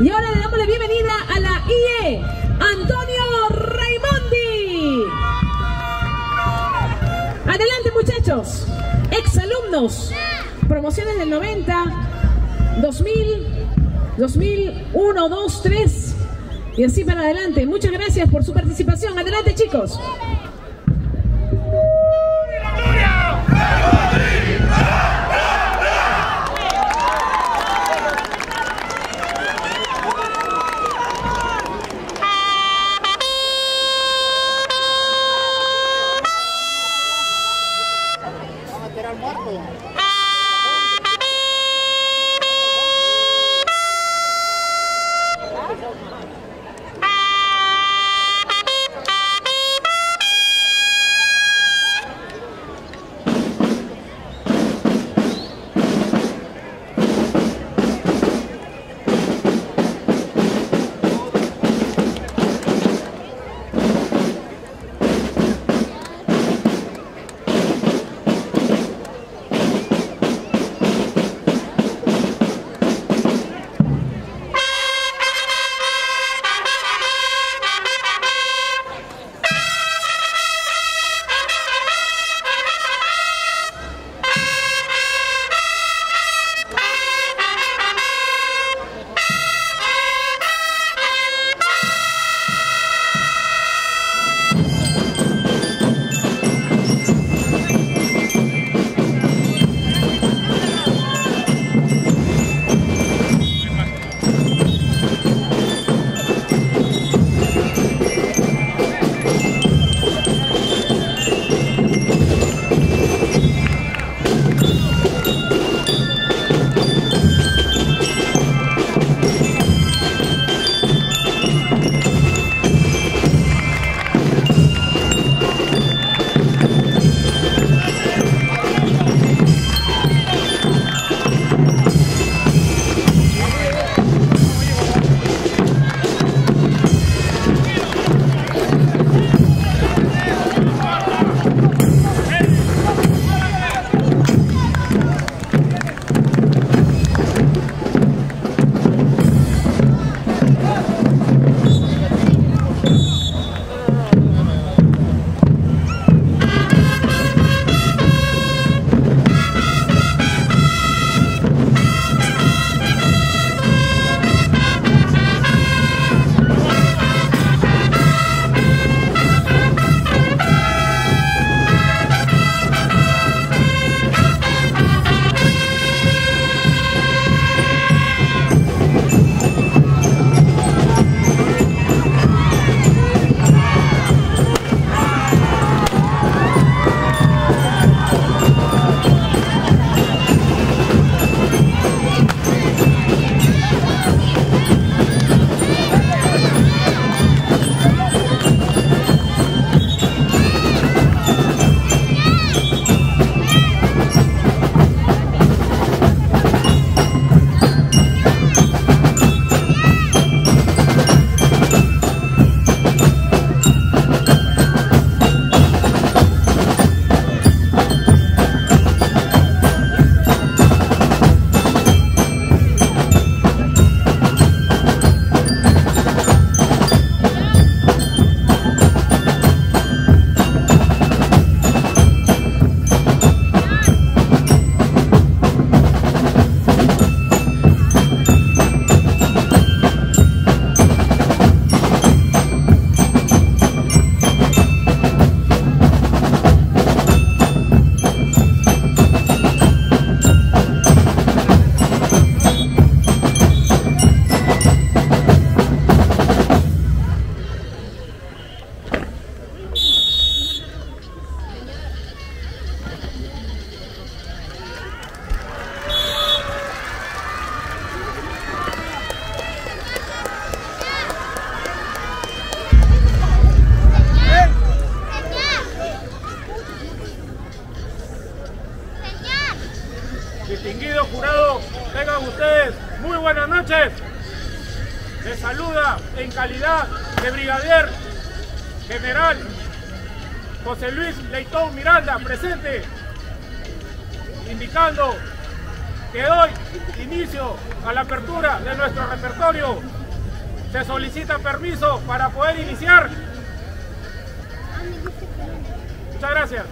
Y ahora le damos la bienvenida a la IE, Antonio Raimondi. Adelante muchachos, exalumnos, promociones del 90, 2000, 2001, 2, 3 y así para adelante. Muchas gracias por su participación. Adelante chicos. En calidad de brigadier general José Luis Leitón Miranda, presente, indicando que doy inicio a la apertura de nuestro repertorio. Se solicita permiso para poder iniciar. Muchas gracias.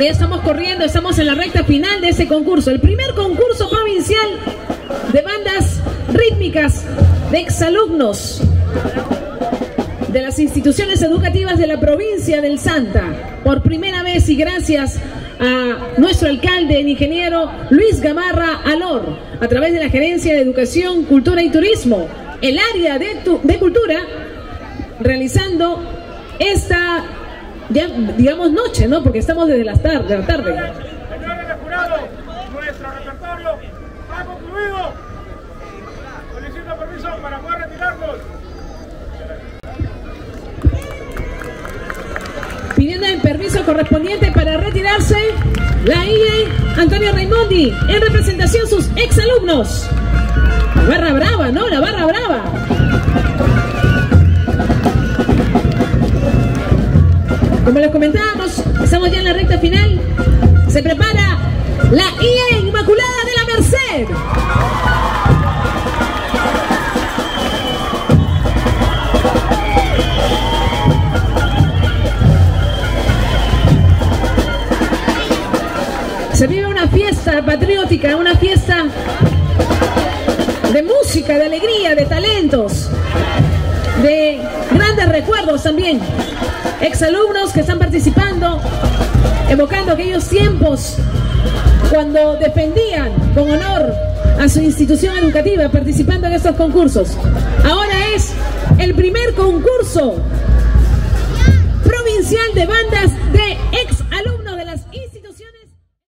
Ya estamos corriendo, estamos en la recta final de ese concurso. El primer concurso provincial de bandas rítmicas de exalumnos de las instituciones educativas de la provincia del Santa. Por primera vez y gracias a nuestro alcalde, el ingeniero Luis Gamarra Alor, a través de la Gerencia de Educación, Cultura y Turismo, el área de cultura, realizando esta, digamos, noche, ¿no? Porque estamos desde la tarde. La tarde. Señores de jurado, nuestro repertorio ha concluido. Solicito permiso para poder retirarnos. pidiendo el permiso correspondiente para retirarse la IE Antonio Raimondi en representación sus exalumnos. La barra brava, ¿no? La barra brava. Como les comentábamos, estamos ya en la recta final. Se prepara la IE Inmaculada de la Merced. Se vive una fiesta patriótica, una fiesta de música, de alegría, de talentos, de recuerdos también. Exalumnos que están participando, evocando aquellos tiempos cuando defendían con honor a su institución educativa participando en estos concursos. Ahora es el primer concurso provincial de bandas